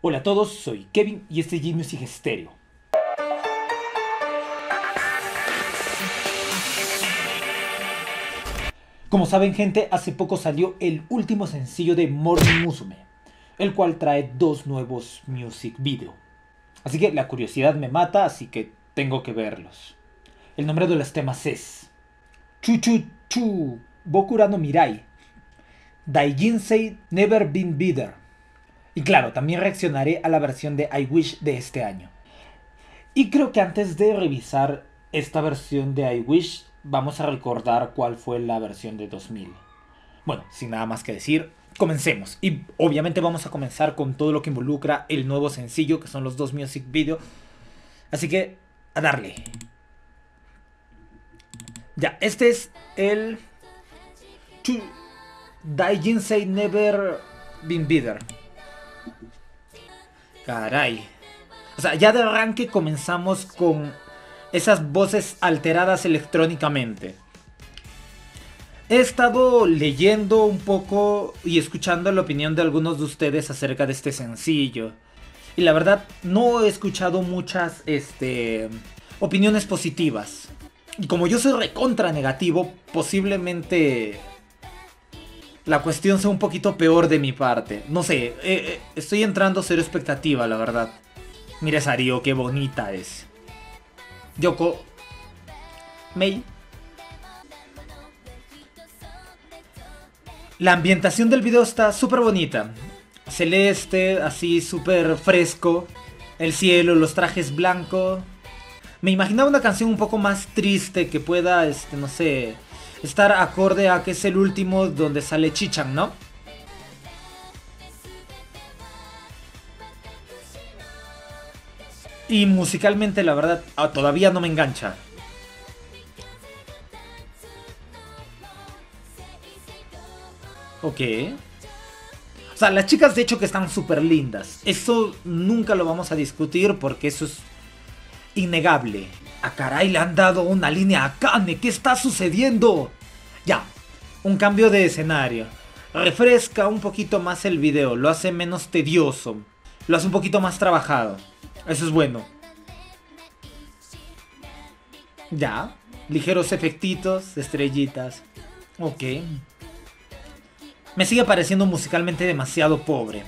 Hola a todos, soy Kevin y este es G-Music Stereo. Como saben gente, hace poco salió el último sencillo de Morning Musume, el cual trae dos nuevos music video. Así que la curiosidad me mata, así que tengo que verlos. El nombre de los temas es Chu Chu Bokura no Mirai, Daijinsei Never Been Bitter. Y claro, también reaccionaré a la versión de I Wish de este año. Y creo que antes de revisar esta versión de I Wish, vamos a recordar cuál fue la versión de 2000. Bueno, sin nada más que decir, comencemos. Y obviamente vamos a comenzar con todo lo que involucra el nuevo sencillo, que son los dos music video. Así que, a darle. Ya, este es el... Daijin Say Never Been Bitter. Caray. O sea, ya de arranque comenzamos con esas voces alteradas electrónicamente. He estado leyendo un poco y escuchando la opinión de algunos de ustedes acerca de este sencillo. Y la verdad, no he escuchado muchas este, opiniones positivas. Y como yo soy recontra negativo, posiblemente la cuestión sea un poquito peor de mi parte. No sé, eh, eh, estoy entrando cero expectativa, la verdad. Mira Sario, qué bonita es. Yoko Mei. La ambientación del video está súper bonita. Celeste, así súper fresco. El cielo, los trajes blancos. Me imaginaba una canción un poco más triste que pueda, este, no sé, estar acorde a que es el último donde sale Chichan, ¿no? Y musicalmente, la verdad, ah, todavía no me engancha. Ok. O sea, las chicas de hecho que están súper lindas. Eso nunca lo vamos a discutir porque eso es innegable. A caray le han dado una línea a Kane. ¿Qué está sucediendo? Ya, un cambio de escenario. Refresca un poquito más el video. Lo hace menos tedioso. Lo hace un poquito más trabajado. Eso es bueno. Ya. Ligeros efectitos, estrellitas. Ok. Me sigue pareciendo musicalmente demasiado pobre.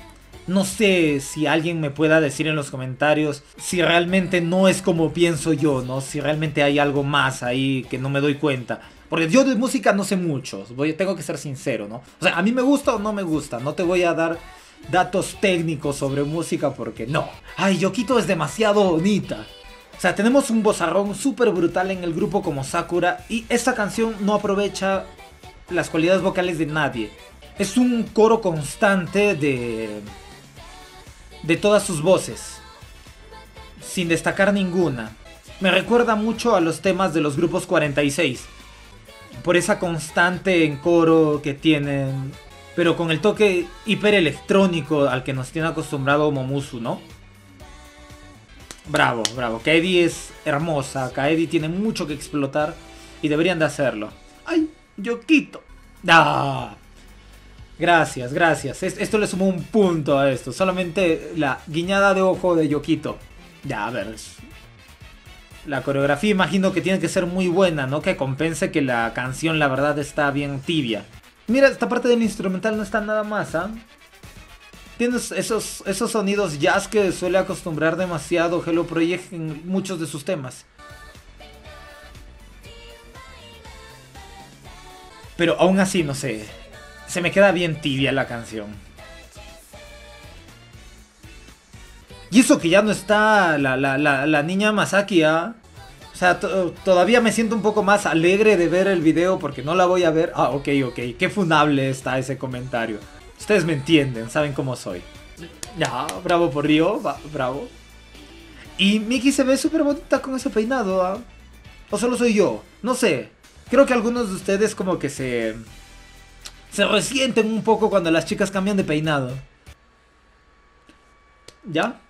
No sé si alguien me pueda decir en los comentarios si realmente no es como pienso yo, ¿no? Si realmente hay algo más ahí que no me doy cuenta. Porque yo de música no sé mucho, voy, tengo que ser sincero, ¿no? O sea, a mí me gusta o no me gusta, no te voy a dar datos técnicos sobre música porque no. Ay, Yokito es demasiado bonita. O sea, tenemos un bozarrón súper brutal en el grupo como Sakura y esta canción no aprovecha las cualidades vocales de nadie. Es un coro constante de de todas sus voces, sin destacar ninguna. Me recuerda mucho a los temas de los grupos 46, por esa constante en coro que tienen, pero con el toque hiper electrónico al que nos tiene acostumbrado Momusu, ¿no? Bravo, bravo. Kaedi es hermosa, Kaedi tiene mucho que explotar y deberían de hacerlo. ¡Ay! Yo quito. ¡Ah! Gracias, gracias. Esto le sumó un punto a esto. Solamente la guiñada de ojo de Yokito. Ya, a ver. La coreografía imagino que tiene que ser muy buena, ¿no? Que compense que la canción la verdad está bien tibia. Mira, esta parte del instrumental no está nada más, ¿ah? Tienes esos, esos sonidos jazz que suele acostumbrar demasiado Hello Project en muchos de sus temas. Pero aún así, no sé se me queda bien tibia la canción. Y eso que ya no está la, niña Masaki, ¿ah? O sea, todavía me siento un poco más alegre de ver el video porque no la voy a ver. Ah, ok, ok. Qué funable está ese comentario. Ustedes me entienden, saben cómo soy. Ya, bravo por Río, bravo. Y Miki se ve súper bonita con ese peinado, ¿ah? O solo soy yo, no sé. Creo que algunos de ustedes como que se se resienten un poco cuando las chicas cambian de peinado. ¿Ya?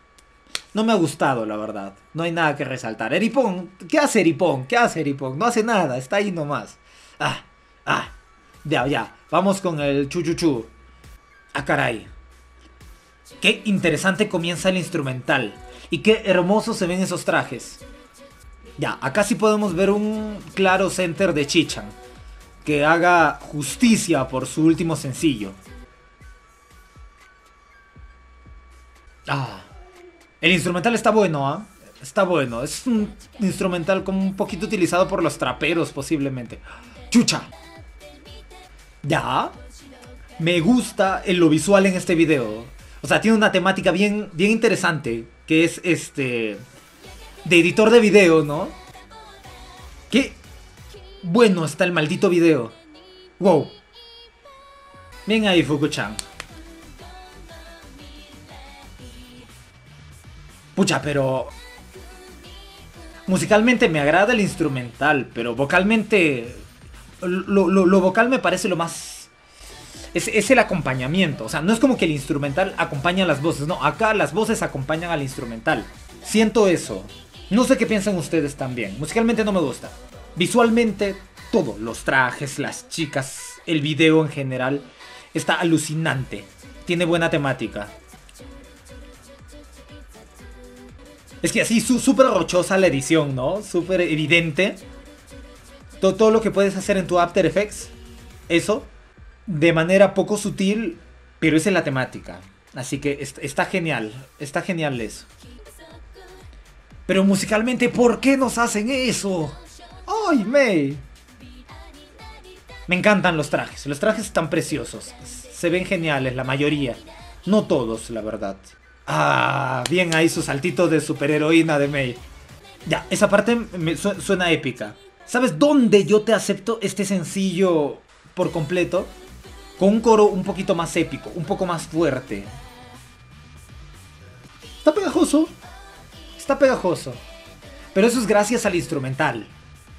No me ha gustado, la verdad. No hay nada que resaltar. Eripón, ¿qué hace Eripón? ¿Qué hace Eripón? No hace nada, está ahí nomás. Ah, ah. Ya, ya. Vamos con el chuchuchu. Ah, caray. Qué interesante comienza el instrumental. Y qué hermosos se ven esos trajes. Ya, acá sí podemos ver un claro center de Chichan. Que haga justicia por su último sencillo. Ah. El instrumental está bueno, ¿ah? Está bueno. Es un instrumental como un poquito utilizado por los traperos posiblemente. ¡Chucha! Ya. Me gusta en lo visual en este video. O sea, tiene una temática bien, bien interesante. Que es este. De editor de video, ¿no? Bueno está el maldito video. Wow. Bien ahí, Fuku-chan. Pucha, pero. Musicalmente me agrada el instrumental, pero vocalmente. Lo, vocal me parece lo más. Es, el acompañamiento. O sea, no es como que el instrumental acompaña a las voces. No, acá las voces acompañan al instrumental. Siento eso. No sé qué piensan ustedes también. Musicalmente no me gusta. Visualmente, todo. Los trajes, las chicas, el video en general. Está alucinante. Tiene buena temática. Es que así, súper rochosa la edición, ¿no? Súper evidente. Todo, todo, lo que puedes hacer en tu After Effects, eso, de manera poco sutil, pero es en la temática. Así que está genial, está genial eso. Pero musicalmente, ¿por qué nos hacen eso? ¡Ay, May! Me encantan los trajes, los trajes están preciosos. Se ven geniales, la mayoría. No todos, la verdad. Ah, bien ahí su saltito de superheroína de May. Ya, esa parte suena épica. ¿Sabes dónde yo te acepto este sencillo por completo? Con un coro un poquito más épico, un poco más fuerte. Está pegajoso. Está pegajoso. Pero eso es gracias al instrumental.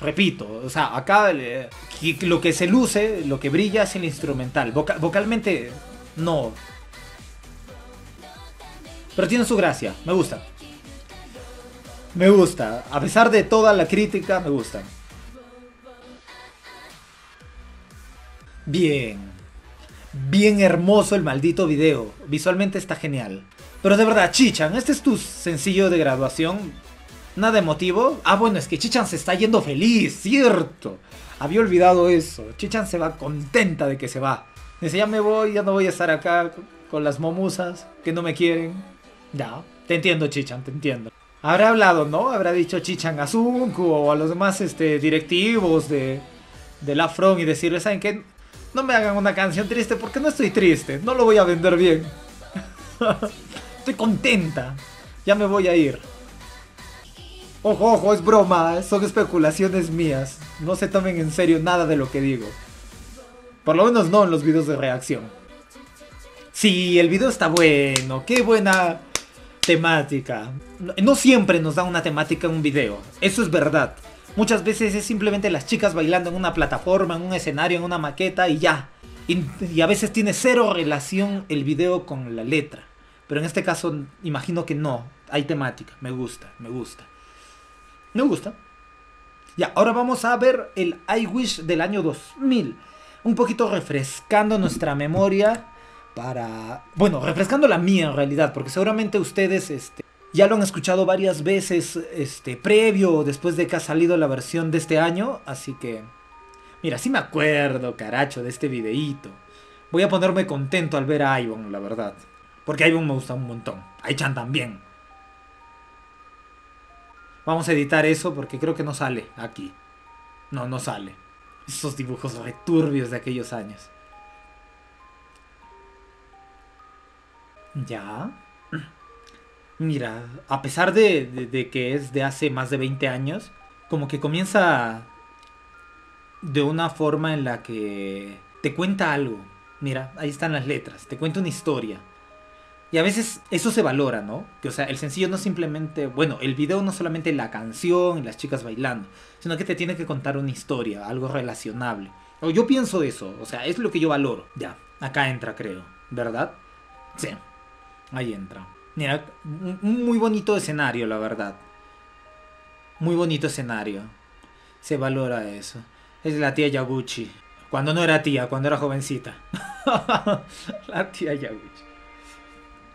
Repito, o sea, acá eh, lo que se luce, lo que brilla es el instrumental. vocalmente, no. Pero tiene su gracia, me gusta. Me gusta, a pesar de toda la crítica, me gusta. Bien. Bien hermoso el maldito video. Visualmente está genial. Pero de verdad, Chichan, este es tu sencillo de graduación. Nada emotivo. Ah, bueno, es que Chichan se está yendo feliz, cierto. Había olvidado eso. Chichan se va contenta de que se va. Dice, ya me voy, ya no voy a estar acá con las momusas que no me quieren. Ya, te entiendo, Chichan, te entiendo. Habrá hablado, ¿no? Habrá dicho Chichan a Zunku o a los demás este, directivos de, de la y decirles, ¿saben qué? No me hagan una canción triste porque no estoy triste. No lo voy a vender bien. estoy contenta. Ya me voy a ir. Ojo, ojo, es broma. ¿eh? Son especulaciones mías. No se tomen en serio nada de lo que digo. Por lo menos no en los videos de reacción. Sí, el video está bueno. Qué buena temática. No siempre nos da una temática en un video, eso es verdad. Muchas veces es simplemente las chicas bailando en una plataforma, en un escenario, en una maqueta y ya. Y, a veces tiene cero relación el video con la letra. Pero en este caso imagino que no, hay temática, me gusta, me gusta. Me gusta. Ya, ahora vamos a ver el I Wish del año 2000. Un poquito refrescando nuestra memoria para, bueno, refrescando la mía en realidad, porque seguramente ustedes este, ya lo han escuchado varias veces este, previo o después de que ha salido la versión de este año, así que, mira, sí me acuerdo, caracho, de este videíto. Voy a ponerme contento al ver a Ivon, la verdad, porque Ivon me gusta un montón, Aichan también. Vamos a editar eso porque creo que no sale aquí. No, no sale. Esos dibujos returbios de aquellos años. Ya. Mira, a pesar de, que es de hace más de 20 años, como que comienza de una forma en la que te cuenta algo. Mira, ahí están las letras, te cuenta una historia. Y a veces eso se valora, ¿no? Que o sea, el sencillo no simplemente, bueno, el video no solamente la canción y las chicas bailando, sino que te tiene que contar una historia, algo relacionable. O yo pienso eso, o sea, es lo que yo valoro. Ya, acá entra, creo, ¿verdad? Sí. Ahí entra. Mira, un muy bonito escenario, la verdad. Muy bonito escenario. Se valora eso. Es la tía Yaguchi. Cuando no era tía, cuando era jovencita. la tía Yaguchi.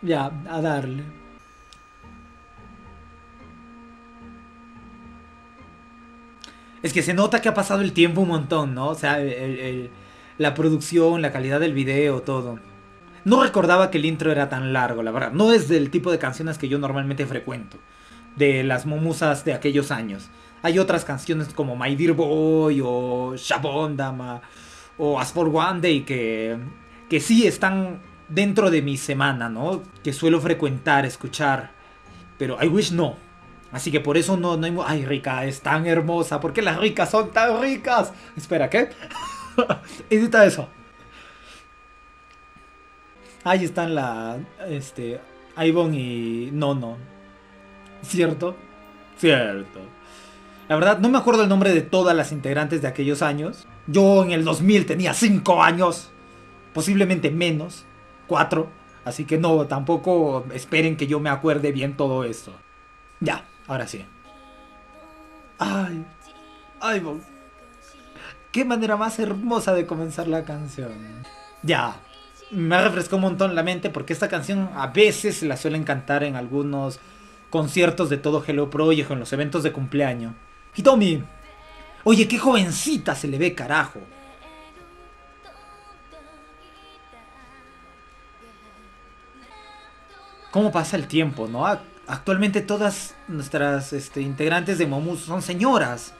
Ya, a darle. Es que se nota que ha pasado el tiempo un montón, ¿no? O sea, la producción, la calidad del video, todo. No recordaba que el intro era tan largo, la verdad. No es del tipo de canciones que yo normalmente frecuento. De las momusas de aquellos años. Hay otras canciones como My Dear Boy o Shabondama o As for One Day que, que sí están dentro de mi semana, ¿no? Que suelo frecuentar, escuchar. Pero I Wish no. Así que por eso no, no hay... Ay, rica, es tan hermosa. ¿Por qué las ricas son tan ricas? Espera, ¿qué? Edita eso. Ahí están la... Este... Ivonne y Nono. ¿Cierto? Cierto. La verdad, no me acuerdo el nombre de todas las integrantes de aquellos años. Yo en el 2000 tenía 5 años. Posiblemente menos. 4. Así que no, tampoco esperen que yo me acuerde bien todo esto. Ya, ahora sí. Ay, ay, qué manera más hermosa de comenzar la canción. Ya, me refrescó un montón la mente porque esta canción a veces la suelen cantar en algunos conciertos de todo Hello Project en los eventos de cumpleaños. Hitomi, oye, qué jovencita se le ve, carajo. Cómo pasa el tiempo, ¿no? Actualmente todas nuestras este, integrantes de Momus son señoras.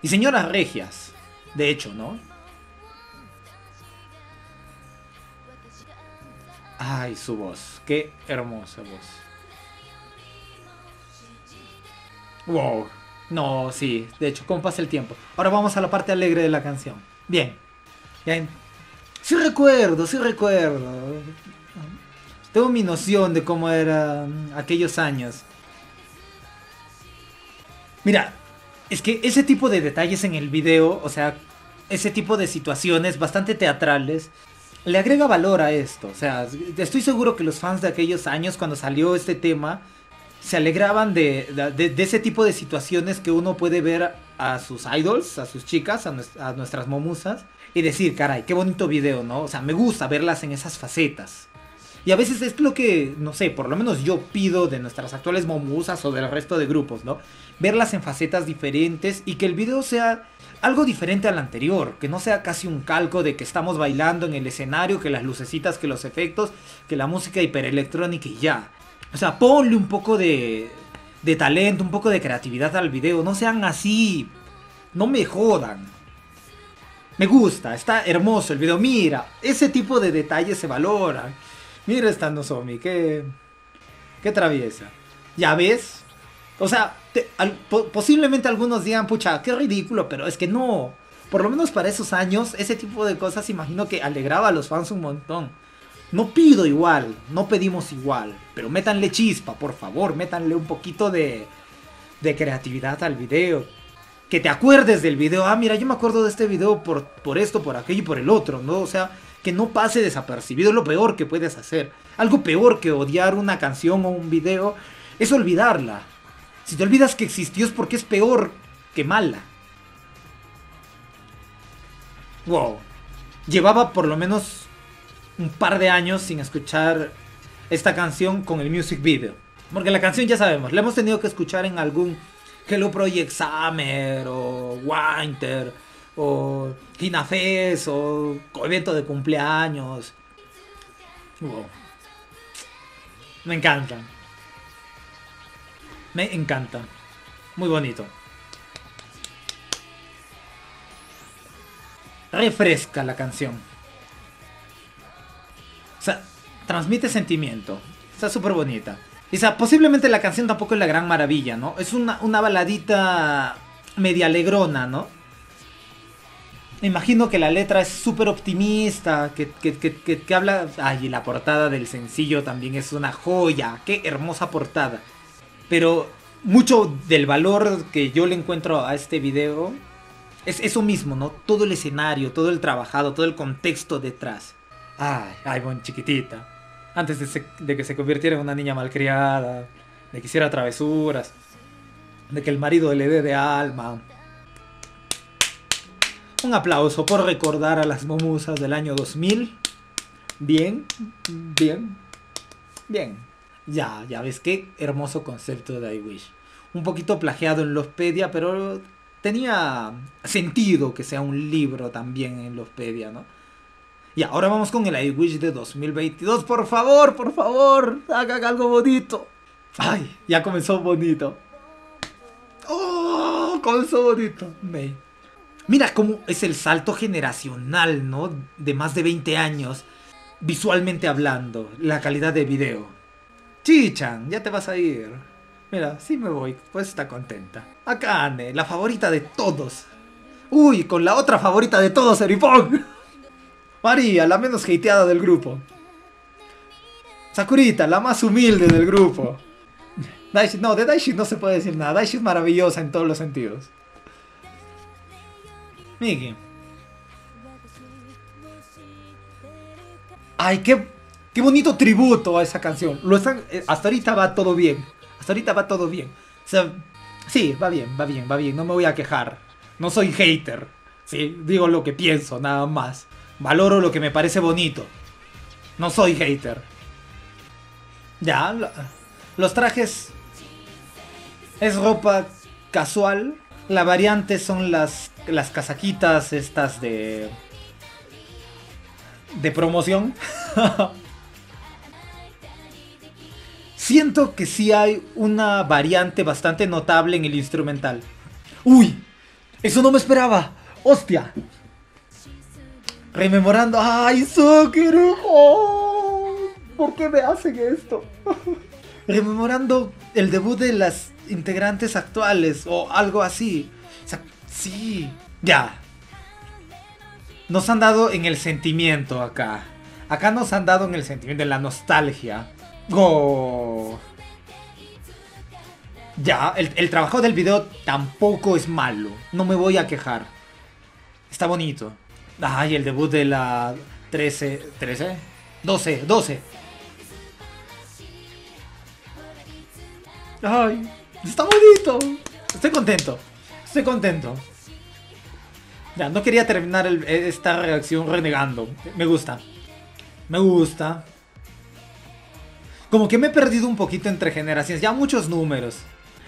Y señoras regias, de hecho, ¿no? Ay, su voz. Qué hermosa voz. Wow. No, sí. De hecho, ¿cómo pasa el tiempo? Ahora vamos a la parte alegre de la canción. Bien. Bien. Sí recuerdo, sí recuerdo. Tengo mi noción de cómo eran aquellos años. Mira, es que ese tipo de detalles en el video, o sea, ese tipo de situaciones bastante teatrales, le agrega valor a esto. O sea, estoy seguro que los fans de aquellos años, cuando salió este tema, se alegraban de, ese tipo de situaciones que uno puede ver a sus idols, a sus chicas, a, a nuestras momusas, y decir, caray, qué bonito video, ¿no? O sea, me gusta verlas en esas facetas. Y a veces es lo que, no sé, por lo menos yo pido de nuestras actuales momusas o del resto de grupos, ¿no? Verlas en facetas diferentes y que el video sea algo diferente al anterior, que no sea casi un calco de que estamos bailando en el escenario, que las lucecitas, que los efectos, que la música hiperelectrónica y ya. O sea, ponle un poco de, de talento, un poco de creatividad al video, no sean así, no me jodan. Me gusta, está hermoso el video, mira, ese tipo de detalles se valoran. Mira esta Nozomi, qué, qué traviesa. ¿Ya ves? O sea, posiblemente algunos digan, pucha, qué ridículo, pero es que no. Por lo menos para esos años, ese tipo de cosas imagino que alegraba a los fans un montón. No pido igual, no pedimos igual, pero métanle chispa, por favor, métanle un poquito de, de creatividad al video. Que te acuerdes del video, ah, mira, yo me acuerdo de este video por, por esto, por aquello y por el otro, ¿no? O sea, que no pase desapercibido es lo peor que puedes hacer. Algo peor que odiar una canción o un video es olvidarla. Si te olvidas que existió es porque es peor que mala. Wow. Llevaba por lo menos un par de años sin escuchar esta canción con el music video. Porque la canción ya sabemos, la hemos tenido que escuchar en algún Hello Project Summer o Winter o Ginafes, o evento de cumpleaños. Me encanta. Me encanta. Muy bonito. Refresca la canción. O sea, transmite sentimiento. Está súper bonita. Y o sea, posiblemente la canción tampoco es la gran maravilla, ¿no? Es una, una baladita media alegrona, ¿no? Me imagino que la letra es súper optimista, que, que, habla... Ay, y la portada del sencillo también es una joya, qué hermosa portada. Pero mucho del valor que yo le encuentro a este video es eso mismo, ¿no? Todo el escenario, todo el trabajado, todo el contexto detrás. Ay, ay, bon chiquitita. Antes de, de que se convirtiera en una niña malcriada, de que hiciera travesuras, de que el marido le dé de alma, un aplauso por recordar a las momusas del año 2000. Bien, bien. Bien. Ya, ya ves qué hermoso concepto de I Wish. Un poquito plagiado en Lospedia, pero tenía sentido que sea un libro también en Lospedia, ¿no? Y ahora vamos con el I Wish de 2022. Por favor, por favor, hagan algo bonito. Ay, ya comenzó bonito. Oh, comenzó bonito. Me. Mira cómo es el salto generacional, ¿no? De más de 20 años, visualmente hablando, la calidad de video. Chichan, ya te vas a ir. Mira, sí me voy, pues está contenta. Akane, la favorita de todos. Uy, con la otra favorita de todos, Eripong. María, la menos hateada del grupo. Sakurita, la más humilde del grupo. Daishi, no, de Daishi no se puede decir nada. Daishi es maravillosa en todos los sentidos. Miki. Ay, qué, qué bonito tributo a esa canción. Lo están, eh, hasta ahorita va todo bien. Hasta ahorita va todo bien. O sea, sí, va bien, va bien, va bien. No me voy a quejar. No soy hater. Sí, digo lo que pienso, nada más. Valoro lo que me parece bonito. No soy hater. Ya, los trajes es ropa casual. La variante son las, las casaquitas estas de... De promoción. Siento que sí hay una variante bastante notable en el instrumental. ¡Uy! Eso no me esperaba. ¡Hostia! Rememorando. ¡Ay, Zucker! ¿Por qué me hacen esto? Rememorando el debut de las integrantes actuales o algo así. O sea, sí. Ya. Nos han dado en el sentimiento acá. Acá nos han dado en el sentimiento, en la nostalgia. Oh. Ya, el, el, trabajo del video tampoco es malo. No me voy a quejar. Está bonito. Ay, el debut de la 13. ¿13? 12, 12. Ay, está bonito. Estoy contento. Estoy contento. Ya, no quería terminar esta reacción renegando. Me gusta. Me gusta. Como que me he perdido un poquito entre generaciones. Ya muchos números.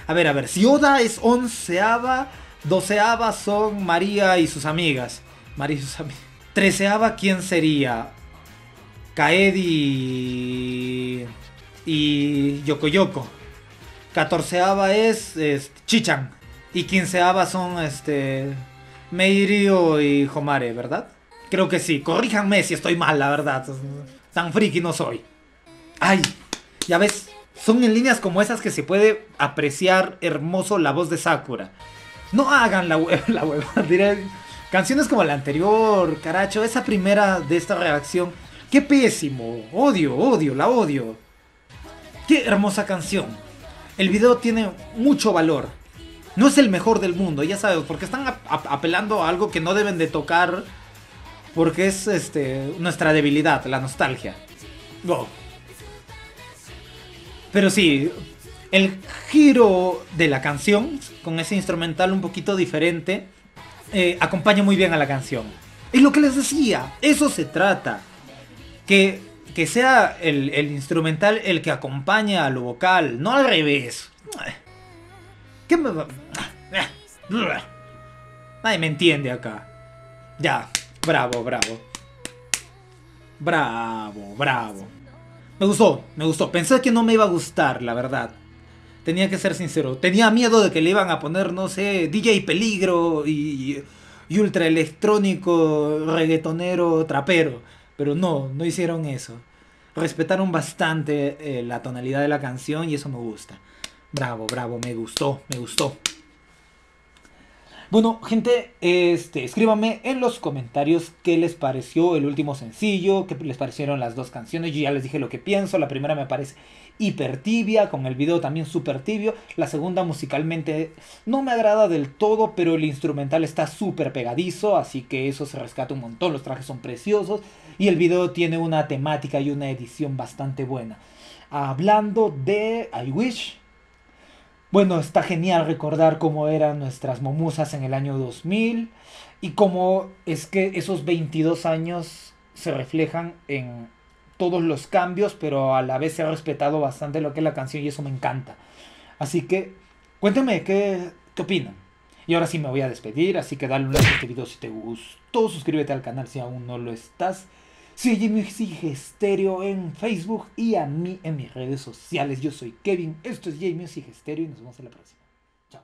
A ver, a ver. Si Oda es onceava, doceava son María y sus amigas. María y sus amigas. Treceava, ¿quién sería? Kaedi y Yokoyoko. Catorceava es, es Chichan. Y quinceava son este Meirio y Homare, ¿verdad? Creo que sí. Corríjanme si estoy mal, la verdad. Tan friki no soy. Ay, ya ves, son en líneas como esas que se puede apreciar hermoso la voz de Sakura. No hagan la hueva, la hueva. Diré, canciones como la anterior, caracho, esa primera de esta reacción. Qué pésimo. Odio, odio, la odio. Qué hermosa canción. El video tiene mucho valor. No es el mejor del mundo, ya sabes, porque están apelando a algo que no deben de tocar. Porque es este nuestra debilidad, la nostalgia. Oh. Pero sí, el giro de la canción, con ese instrumental un poquito diferente, eh, acompaña muy bien a la canción. Es lo que les decía, eso se trata. Que, que sea el, instrumental el que acompaña a lo vocal, no al revés. ¿Qué me va? Nadie me entiende acá. Ya, bravo, bravo. Bravo, bravo. Me gustó, me gustó. Pensé que no me iba a gustar, la verdad. Tenía que ser sincero. Tenía miedo de que le iban a poner, no sé, DJ Peligro y, y ultra electrónico, reggaetonero, trapero. Pero no, no hicieron eso. Respetaron bastante eh, la tonalidad de la canción y eso me gusta. Bravo, bravo, me gustó, me gustó. Bueno, gente, este, escríbanme en los comentarios qué les pareció el último sencillo, qué les parecieron las dos canciones. Yo ya les dije lo que pienso. La primera me parece hiper tibia, con el video también súper tibio. La segunda musicalmente no me agrada del todo, pero el instrumental está súper pegadizo, así que eso se rescata un montón. Los trajes son preciosos y el video tiene una temática y una edición bastante buena. Hablando de I Wish, bueno, está genial recordar cómo eran nuestras momusas en el año 2000 y cómo es que esos 22 años se reflejan en todos los cambios, pero a la vez se ha respetado bastante lo que es la canción y eso me encanta. Así que cuéntame qué, qué opinan. Y ahora sí me voy a despedir, así que dale un like a este video si te gustó, suscríbete al canal si aún no lo estás. Sigue Music Stereo en Facebook y a mí en mis redes sociales. Yo soy Kevin, esto es J Music Stereo y nos vemos en la próxima. Chao.